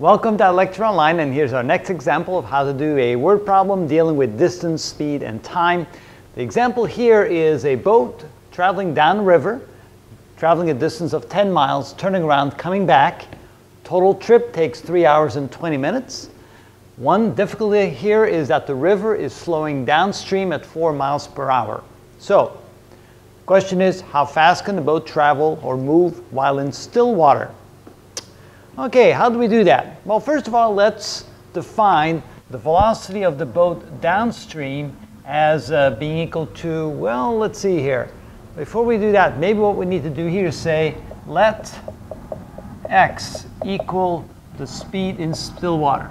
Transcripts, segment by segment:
Welcome to iLecture Online and here's our next example of how to do a word problem dealing with distance, speed, and time. The example here is a boat traveling down the river, traveling a distance of 10 miles, turning around, coming back. Total trip takes 3 hours and 20 minutes. One difficulty here is that the river is flowing downstream at 4 miles per hour. So, question is, how fast can the boat travel or move while in still water? Okay, how do we do that? Well, first of all, let's define the velocity of the boat downstream as uh, being equal to, well, let's see here. Before we do that, maybe what we need to do here is say, let x equal the speed in still water.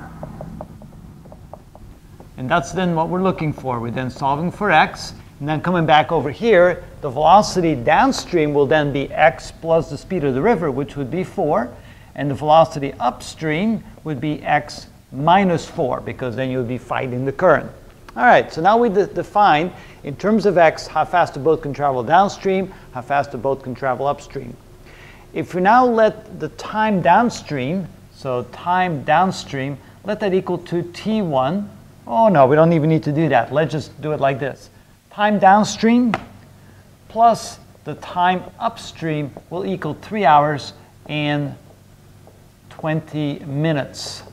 And that's then what we're looking for. We're then solving for x, and then coming back over here, the velocity downstream will then be x plus the speed of the river, which would be 4 and the velocity upstream would be x minus 4 because then you would be fighting the current. All right, so now we de define in terms of x how fast a boat can travel downstream, how fast a boat can travel upstream. If we now let the time downstream, so time downstream, let that equal to t1. Oh no, we don't even need to do that. Let's just do it like this. Time downstream plus the time upstream will equal 3 hours and 20 minutes.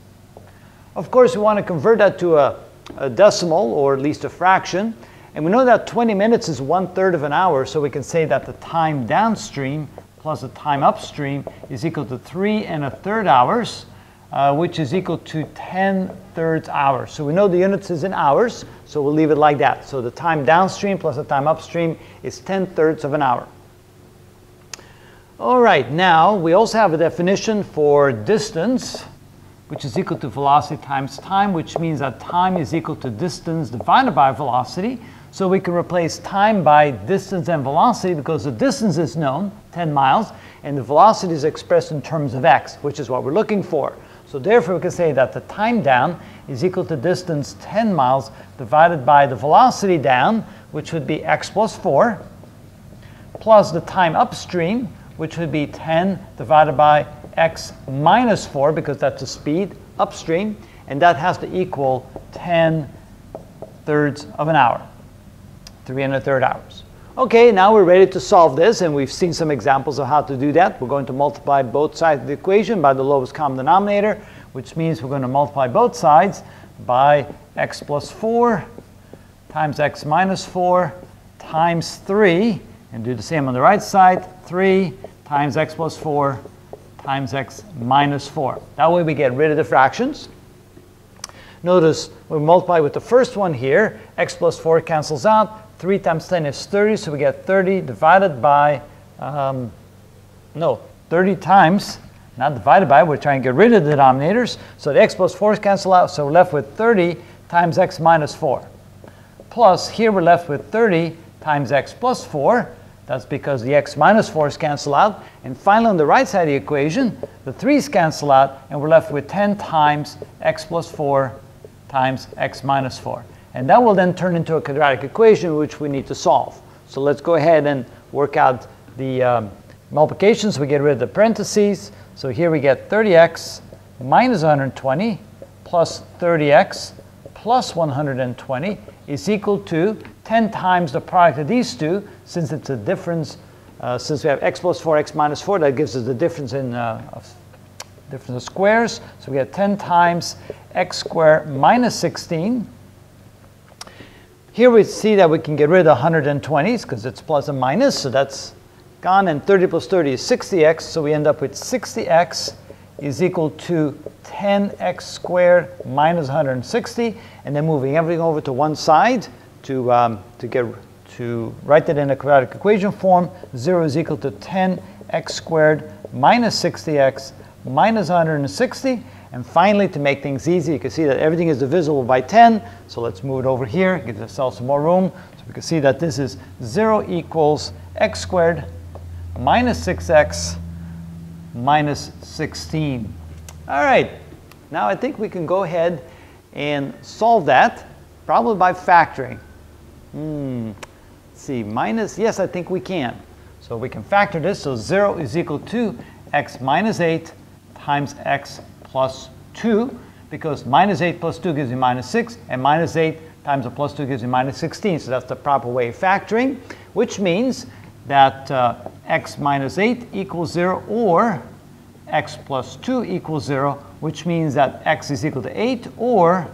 Of course, we want to convert that to a, a, decimal or at least a fraction. And we know that 20 minutes is one third of an hour, so we can say that the time downstream plus the time upstream is equal to 3 and a third hours, uh, which is equal to 10 thirds hours. So we know the units is in hours, so we'll leave it like that. So the time downstream plus the time upstream is 10 thirds of an hour. All right, now we also have a definition for distance, which is equal to velocity times time, which means that time is equal to distance divided by velocity. So we can replace time by distance and velocity because the distance is known, 10 miles, and the velocity is expressed in terms of x, which is what we're looking for. So therefore, we can say that the time down is equal to distance 10 miles divided by the velocity down, which would be x plus 4, plus the time upstream, which would be 10 divided by x minus 4, because that's the speed upstream, and that has to equal 10 thirds of an hour, three and a third hours. Okay, now we're ready to solve this, and we've seen some examples of how to do that. We're going to multiply both sides of the equation by the lowest common denominator, which means we're going to multiply both sides by x plus 4 times x minus 4 times 3, and do the same on the right side, 3 times x plus 4 times x minus 4. That way we get rid of the fractions. Notice we multiply with the first one here. x plus 4 cancels out. 3 times 10 is 30, so we get 30 divided by, um, no, 30 times, not divided by, we're trying to get rid of the denominators. So the x plus 4s cancel out, so we're left with 30 times x minus 4. Plus, here we're left with 30 times x plus 4. That's because the x minus 4's cancel out. And finally, on the right side of the equation, the 3's cancel out, and we're left with 10 times x plus 4 times x minus 4. And that will then turn into a quadratic equation which we need to solve. So let's go ahead and work out the um, multiplications. We get rid of the parentheses. So here we get 30x minus 120 plus 30x plus 120 is equal to 10 times the product of these two, since it's a difference, uh, since we have x plus 4, x minus 4, that gives us the difference in uh, difference of squares. So we get 10 times x squared minus 16. Here we see that we can get rid of 120s because it's plus and minus, so that's gone. And 30 plus 30 is 60x, so we end up with 60x is equal to 10x squared minus 160. And then moving everything over to one side, to, um, to, get, to write that in a quadratic equation form, 0 is equal to 10x squared minus 60x minus 160. And finally, to make things easy, you can see that everything is divisible by 10. So let's move it over here, give ourselves some more room. So we can see that this is 0 equals x squared minus 6x minus 16. All right, now I think we can go ahead and solve that, probably by factoring. Hmm. Let's see, minus, yes, I think we can. So we can factor this. So 0 is equal to x minus 8 times x plus 2 because minus 8 plus 2 gives you minus 6, and minus 8 times a plus 2 gives you minus 16. So that's the proper way of factoring, which means that uh, x minus 8 equals 0 or x plus 2 equals 0, which means that x is equal to 8 or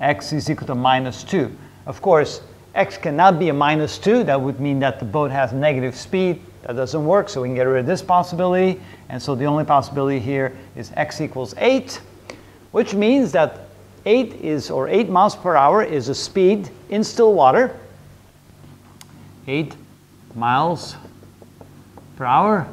x is equal to minus 2. Of course, x cannot be a minus 2. That would mean that the boat has negative speed. That doesn't work, so we can get rid of this possibility. And so the only possibility here is x equals 8, which means that 8 is, or 8 miles per hour is a speed in still water. 8 miles per hour,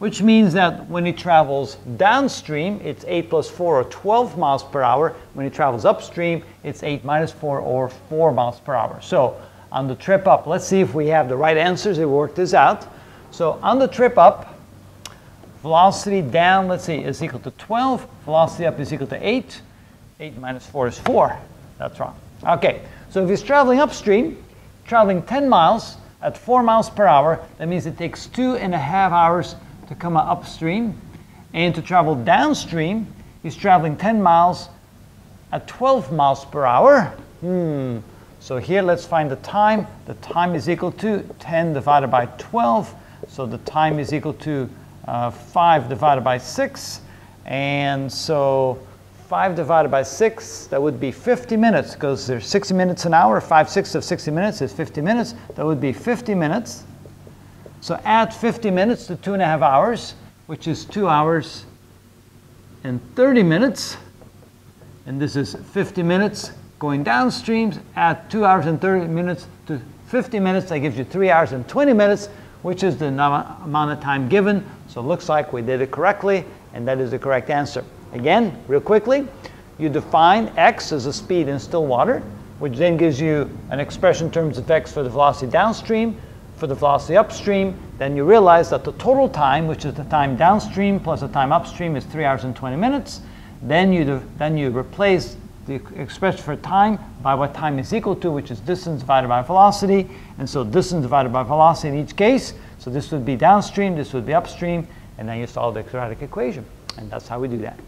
which means that when it travels downstream, it's 8 plus 4 or 12 miles per hour. When it travels upstream, it's 8 minus 4 or 4 miles per hour. So on the trip up, let's see if we have the right answers. We work this out. So on the trip up, velocity down, let's see, is equal to 12. Velocity up is equal to 8. 8 minus 4 is 4. That's wrong. Okay, so if he's traveling upstream, traveling 10 miles at 4 miles per hour, that means it takes two and a half hours to come upstream. And to travel downstream, he's traveling 10 miles at 12 miles per hour. Hmm. So here, let's find the time. The time is equal to 10 divided by 12. So the time is equal to uh, 5 divided by 6. And so 5 divided by 6, that would be 50 minutes because there's 60 minutes an hour. 5 sixths of 60 minutes is 50 minutes. That would be 50 minutes. So add 50 minutes to 2 and a half hours, which is 2 hours and 30 minutes. And this is 50 minutes going downstream. Add 2 hours and 30 minutes to 50 minutes. That gives you 3 hours and 20 minutes, which is the amount of time given. So it looks like we did it correctly, and that is the correct answer. Again, real quickly, you define x as a speed in still water, which then gives you an expression in terms of x for the velocity downstream, for the velocity upstream. Then you realize that the total time, which is the time downstream plus the time upstream, is 3 hours and 20 minutes. Then you, then you replace the expression for time by what time is equal to, which is distance divided by velocity. And so distance divided by velocity in each case. So this would be downstream, this would be upstream, and then you solve the quadratic equation. And that's how we do that.